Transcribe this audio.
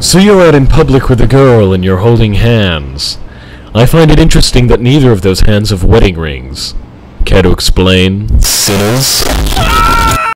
So you're out in public with a girl and you're holding hands. I find it interesting that neither of those hands have wedding rings. Care to explain? Sinners.